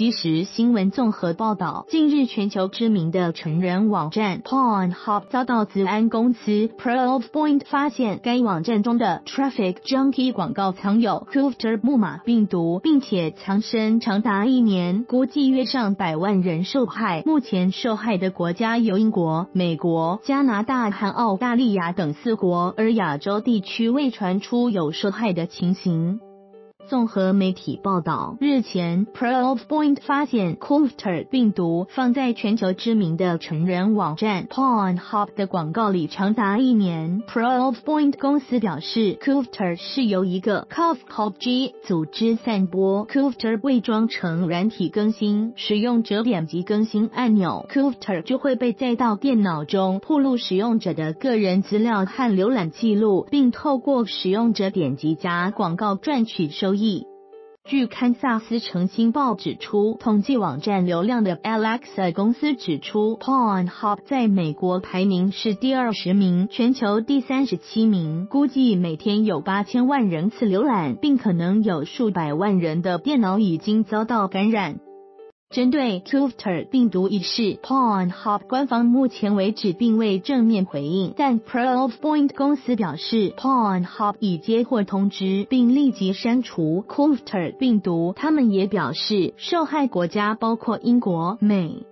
即时新闻综合报道，近日全球知名的成人网站 Pornhub 遭到资安公司 Proofpoint 发现，该网站中的 Traffic Junkie 广告藏有 c u f t e r 木马病毒，并且藏身长达一年，估计约上百万人受害。目前受害的国家有英国、美国、加拿大和澳大利亚等四国，而亚洲地区未传出有受害的情形。综合媒体报道，日前 Proofpoint 发现 c u f t e r 病毒放在全球知名的成人网站 Pornhub 的广告里长达一年。Proofpoint 公司表示 c u f t e r 是由一个 c o f p o g 组织散播 c u f t e r 伪装成软体更新，使用者点击更新按钮 c u f t e r 就会被载到电脑中，铺露使用者的个人资料和浏览记录，并透过使用者点击加广告赚取收益。据堪萨斯澄清报指出，统计网站流量的 Alexa 公司指出 p o n h o p 在美国排名是第二十名，全球第三十七名，估计每天有八千万人次浏览，并可能有数百万人的电脑已经遭到感染。针对 c u f t e r 病毒一事，Pornhub 官方目前为止并未正面回应，但 Proofpoint 公司表示，Pornhub 已接获通知，并立即删除 c u f t e r 病毒。他们也表示，受害国家包括英国、美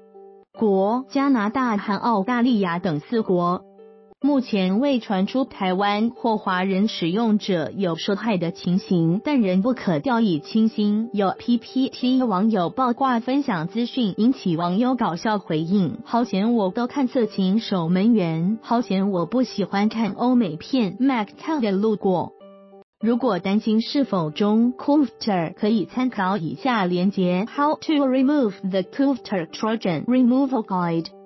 国、加拿大和澳大利亚等四国。目前未传出台湾或华人使用者有受害的情形，但仍不可掉以轻心。有 PPT 网友爆挂分享资讯，引起网友搞笑回应：好险我都看色情守门员，好险我不喜欢看欧美片。Mac 看的路过。如果担心是否中 c u f t e r 可以参考以下连结：How to remove the c u f t e r Trojan Removal Guide。